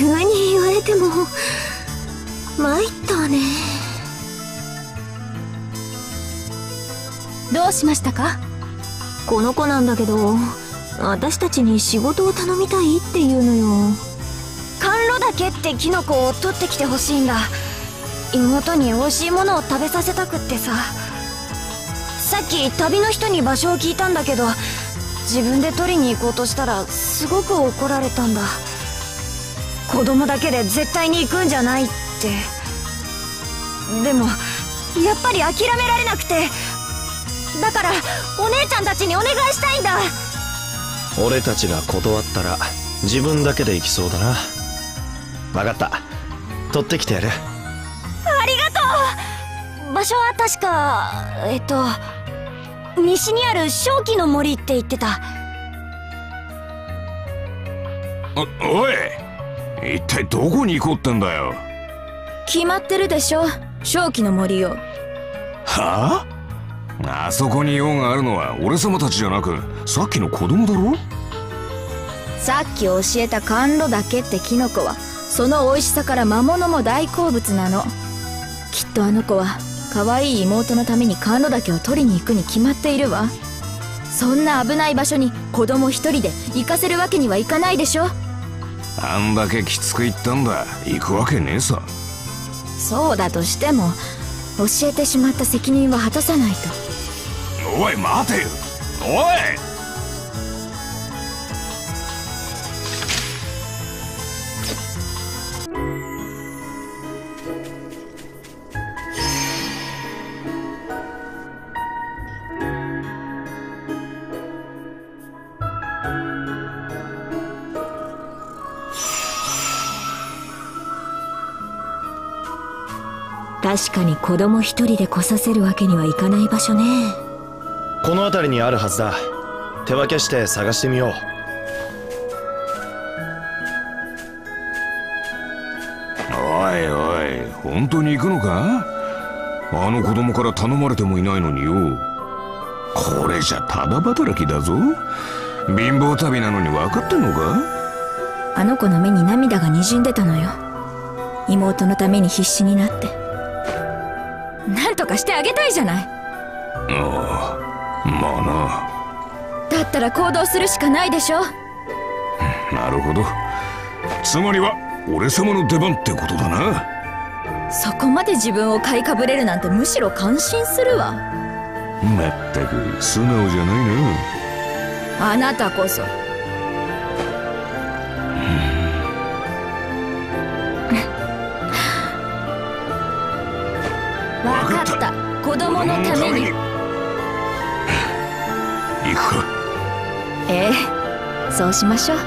急に言われても参ったわね。どうしましたか？この子なんだけど私たちに仕事を頼みたいっていうのよ。甘露岳ってキノコを取ってきてほしいんだ。妹に美味しいものを食べさせたくってさ。さっき旅の人に場所を聞いたんだけど自分で取りに行こうとしたらすごく怒られたんだ子供だけで絶対に行くんじゃないって。でもやっぱり諦められなくて。だからお姉ちゃんたちにお願いしたいんだ。俺たちが断ったら自分だけで行きそうだな。分かった。取ってきてやる。ありがとう。場所は確かえっと西にある正気の森って言ってた。おおい一体どこに行こうってんだよ？決まってるでしょ。正気の森をはあ？あそこに用があるのは俺様たちじゃなくさっきの子供だろ？さっき教えた甘露岳ってキノコはその美味しさから魔物も大好物なの。きっとあの子は可愛い妹のために甘露岳を取りに行くに決まっているわ。そんな危ない場所に子供一人で行かせるわけにはいかないでしょあんだけきつく言ったんだ行くわけねえさ。そうだとしても教えてしまった責任は果たさないと。おい待てよ。おい確かに子供一人で来させるわけにはいかない場所ね。この辺りにあるはずだ。手分けして探してみよう。おいおい本当に行くのか？あの子供から頼まれてもいないのによ。これじゃただ働きだぞ。貧乏旅なのに分かってんのか？あの子の目に涙がにじんでたのよ。妹のために必死になってなんとかしてあげたいじゃない。ああまあだったら行動するしかないでしょ。ななるほど。つまりは俺様の出番ってことだな。そこまで自分を買いかぶれるなんてむしろ感心するわ。まったく素直じゃないな。あなたこそ供のために。行くか。ええそうしましょう。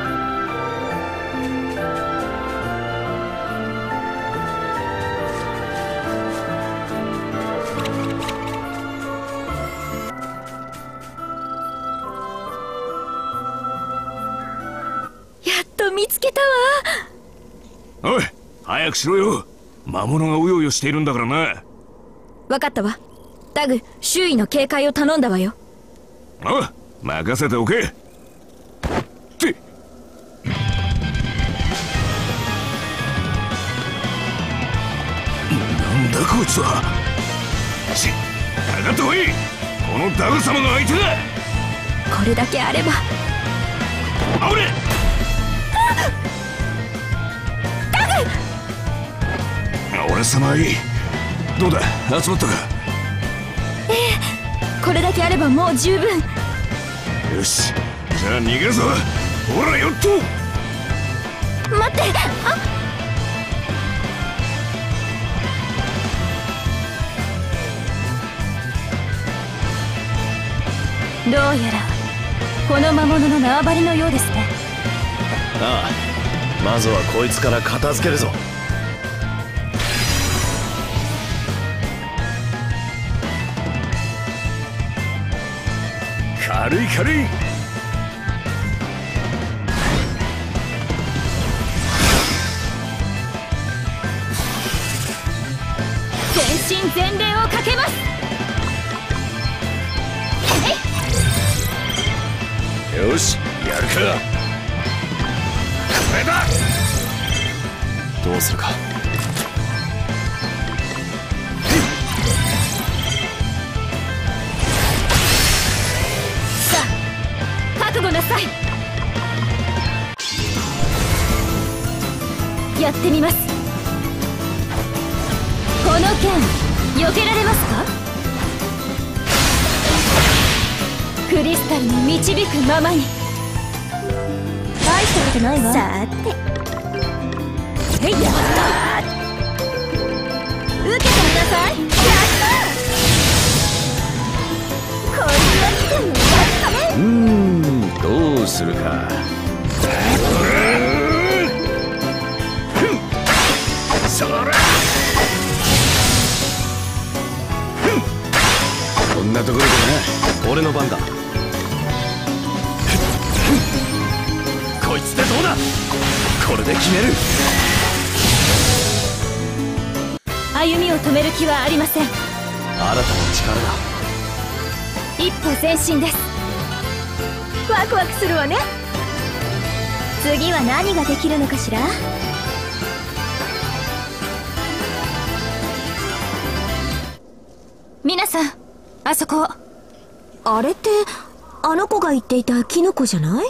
やっと見つけたわ。おい早くしろよ。魔物がうようよしているんだからな。分かったわダグ周囲の警戒を頼んだわよ。あ任せておけ。ってなんだこいつは。しかかってこい。このダグ様が相手だ。これだけあれば。あぶれ俺様はいい。どうだ集まったか？これだけあればもう十分。よし。じゃあ逃げるぞ。ほらよっと。待って。あどうやらこの魔物の縄張りのようですね。ああ。まずはこいつから片付けるぞ軽い軽い全身全霊をかけます。よしやるか。これだ。どうするかってみます。この剣避けられますか？クリスタルの導くままに。大したことないわ。さて。へい。やった受けてみなさい。やったこいつは来てもやったねうーんどうするかはありません。新たな力だ。一歩前進です。ワクワクするわね。次は何ができるのかしら？皆さんあそこ。あれってあの子が言っていたキノコじゃない？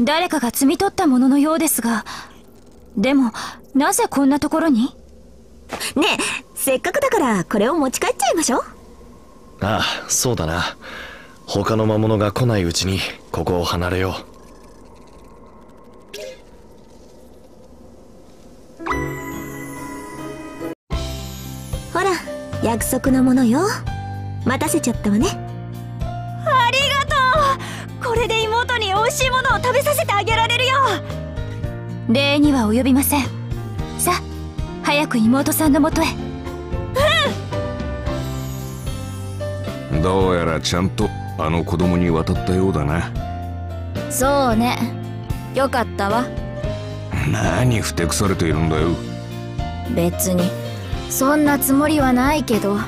誰かが摘み取ったもののようですがでもなぜこんなところに？ねえせっかくだからこれを持ち帰っちゃいましょう。ああそうだな。他の魔物が来ないうちにここを離れよほら約束のものよ。待たせちゃったわね。ありがとう。これで妹に美味しいものを食べさせてあげられるよ。礼には及びません。さあ早く妹さんのもとへどうやらちゃんとあの子供に渡ったようだな。そうね。よかったわ。何ふてくされているんだよ。別に。そんなつもりはないけど。あ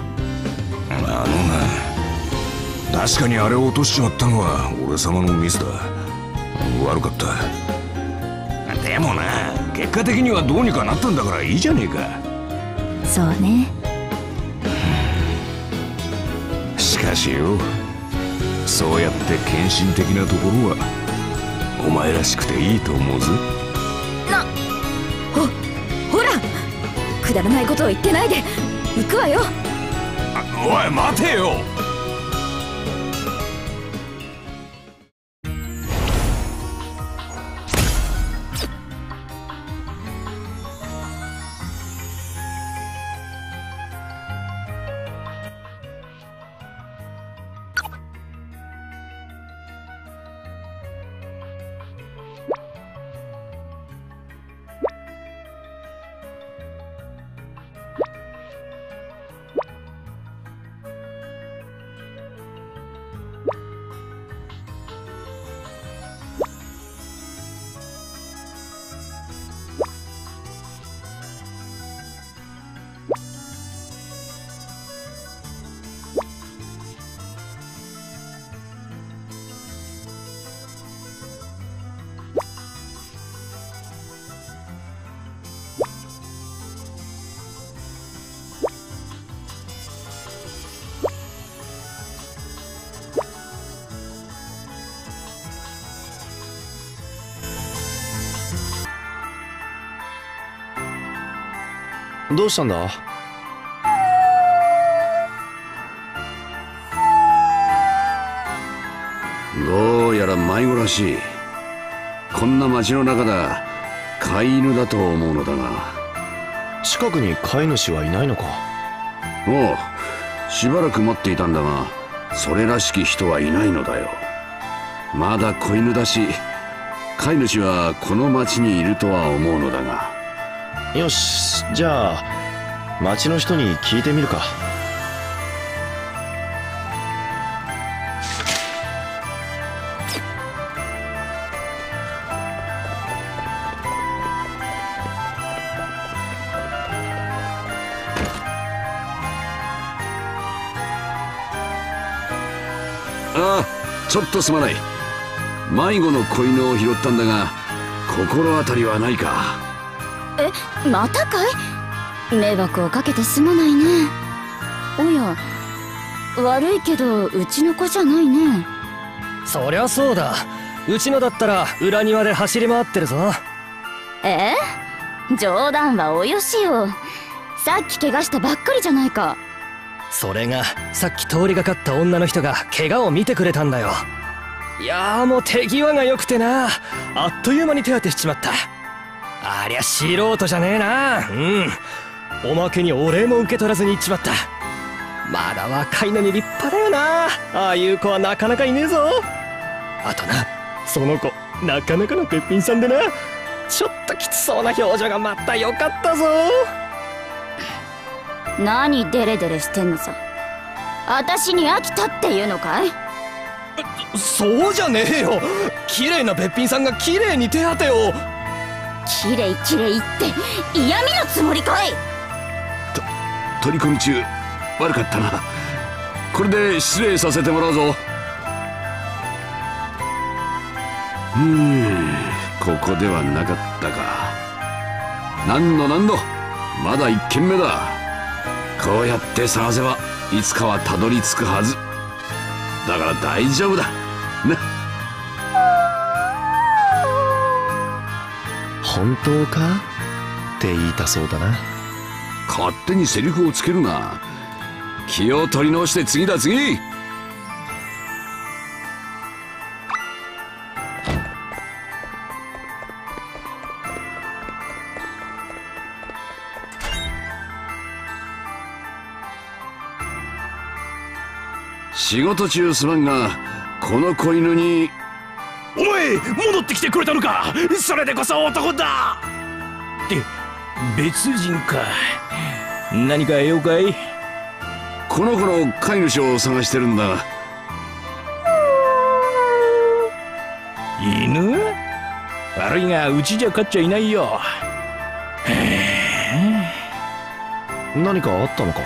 のな確かにあれを落としちまったのは俺様のミスだ。悪かった。でもな結果的にはどうにかなったんだからいいじゃねえか。そうね。しかしよそうやって献身的なところはお前らしくていいと思うぜほらくだらないことを言ってないで行くわよ。おい待てよどうしたんだ？どうやら迷子らしい。こんな街の中だ。飼い犬だと思うのだが。近くに飼い主はいないのか？おうしばらく待っていたんだがそれらしき人はいないのだよ。まだ子犬だし飼い主はこの町にいるとは思うのだがよしじゃあ町の人に聞いてみるか。ああちょっとすまない。迷子の子犬を拾ったんだが心当たりはないか。えまたかい？迷惑をかけてすまないね。おや悪いけどうちの子じゃないね。そりゃそうだ。うちのだったら裏庭で走り回ってるぞ。え？冗談はおよしよ。さっき怪我したばっかりじゃないか。それがさっき通りがかった女の人が怪我を見てくれたんだよ。いやーもう手際が良くてな。あっという間に手当てしちまったありゃ素人じゃねえな。うん。おまけにお礼も受け取らずに行っちまった。まだ若いのに立派だよな。ああいう子はなかなかいねえぞ。あとなその子なかなかのべっぴんさんでな。ちょっときつそうな表情がまた良かったぞ。何デレデレしてんのさ。私に飽きたっていうのかい？そうじゃねえよ。綺麗なべっぴんさんが綺麗に手当てをきれいきれいって嫌味のつもりかい？と取り込み中。悪かったな。これで失礼させてもらうぞ。うんここではなかったか。なんのなんの？まだ1軒目だ。こうやって探せばいつかはたどり着くはず。だから大丈夫だ。な。っ本当か？って言いたそうだな。勝手にセリフをつけるな。気を取り直して次だ次。仕事中すまんがこの子犬に戻ってきてくれたのか。それでこそ男だ。って別人か何か用かい？この子の飼い主を探してるんだ犬？悪いがうちじゃ飼っちゃいないよ。何かあったのか？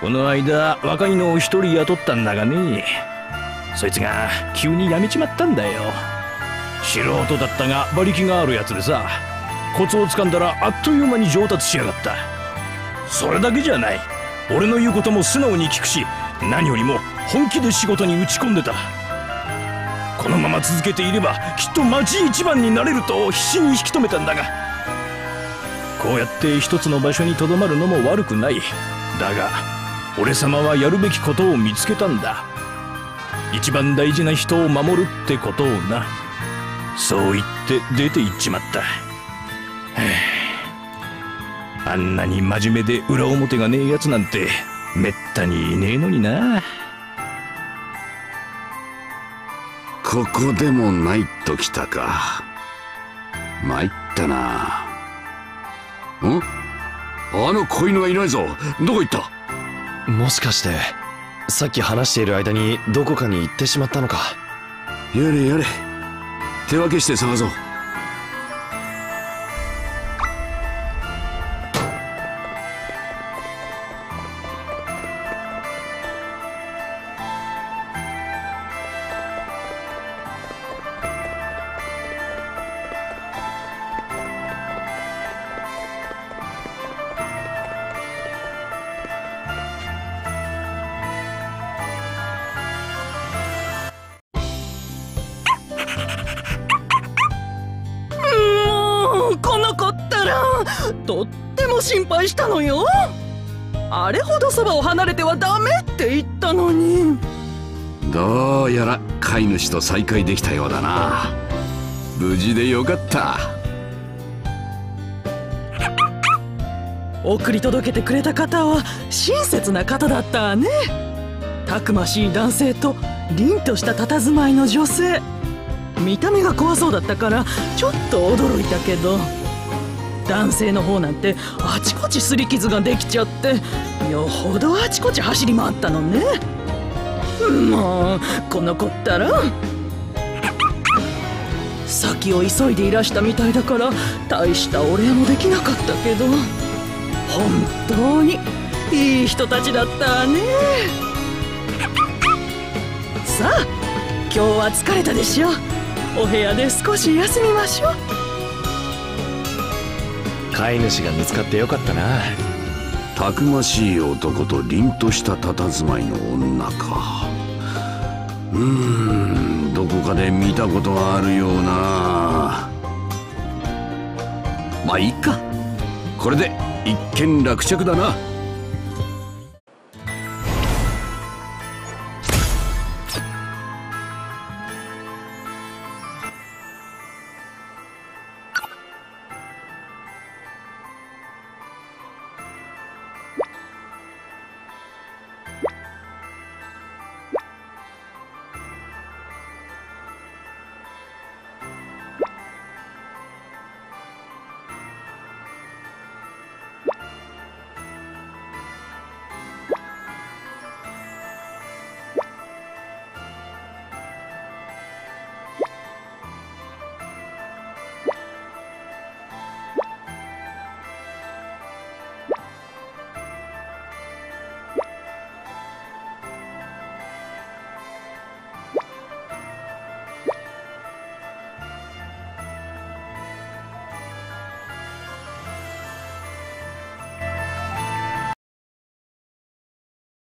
この間若いのを一人雇ったんだがねそいつが急に辞めちまったんだよ素人だったが馬力があるやつでさコツをつかんだらあっという間に上達しやがった。それだけじゃない。俺の言うことも素直に聞くし何よりも本気で仕事に打ち込んでた。このまま続けていればきっと町一番になれると必死に引き止めたんだが。こうやって一つの場所にとどまるのも悪くない。だが俺様はやるべきことを見つけたんだ。一番大事な人を守るってことをな。そう言って出て行っちまった。はああんなに真面目で裏表がねえやつなんてめったにいねえのにな。ここでもないときたか。参ったな。ん？あの子犬がいないぞ。どこ行った？もしかしてさっき話している間にどこかに行ってしまったのか。やれやれ手分けして探そう。とっても心配したのよ。あれほどそばを離れてはダメって言ったのに。どうやら飼い主と再会できたようだな。無事でよかった。送り届けてくれた方は親切な方だったわね。たくましい男性と凛とした佇まいの女性。見た目が怖そうだったからちょっと驚いたけど男性の方なんてあちこち擦り傷ができちゃってよほどあちこち走り回ったのね。もうこの子ったら先を急いでいらしたみたいだから大したお礼もできなかったけど本当にいい人たちだったね。さあ今日は疲れたでしょお部屋で少し休みましょう。飼い主が見つかってよかったな。たくましい男と凛とした佇まいの女か。うーんどこかで見たことがあるような。まあいいか。これで一件落着だな。